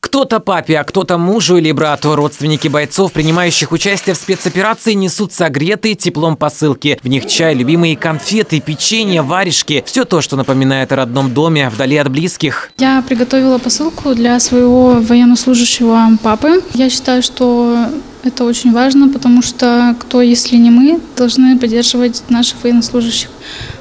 Кто-то папе, а кто-то мужу или брату. Родственники бойцов, принимающих участие в спецоперации, несут согретые теплом посылки. В них чай, любимые конфеты, печенье, варежки. Все то, что напоминает о родном доме, вдали от близких. Я приготовила посылку для своего военнослужащего папы. Я считаю, что это очень важно, потому что кто, если не мы, должны поддерживать наших военнослужащих.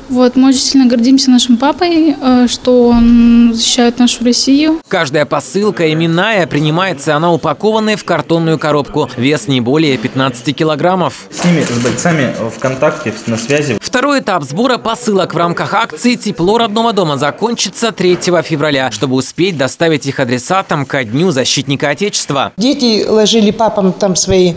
Вот, мы очень сильно гордимся нашим папой, э, что он защищает нашу Россию. Каждая посылка именная, принимается она упакованная в картонную коробку. Вес не более 15 килограммов. С ними, с бойцами ВКонтакте, на связи. Второй этап сбора посылок в рамках акции «Тепло родного дома» закончится 3 февраля, чтобы успеть доставить их адресатам ко Дню защитника Отечества. Дети ложили папам там свои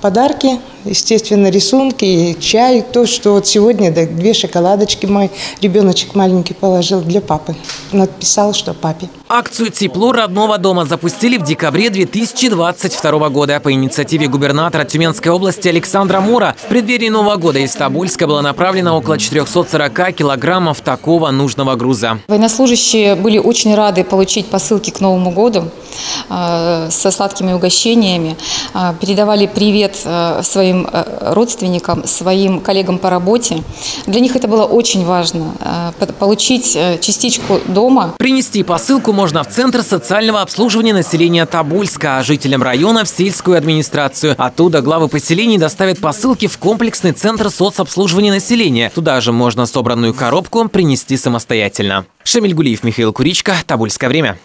подарки, естественно, рисунки, чай, то, что вот сегодня да, две шоколадочки мой ребеночек маленький положил для папы. Написал, что папе. Акцию «Тепло родного дома» запустили в декабре 2022 года по инициативе губернатора Тюменской области Александра Мура. В преддверии Нового года из Тобольска было направлено около 440 килограммов такого нужного груза. Военнослужащие были очень рады получить посылки к Новому году со сладкими угощениями. Э, передавали привет э, своим э, родственникам, своим коллегам по работе. Для них это было очень важно. Э, получить э, частичку дома. Принести посылку можно в Центр социального обслуживания населения Тобольска, а жителям района в сельскую администрацию. Оттуда главы поселений доставят посылки в комплексный Центр соцобслуживания населения. Туда же можно собранную коробку принести самостоятельно. Шамиль Гулиев, Михаил Куричка, Тобольское время.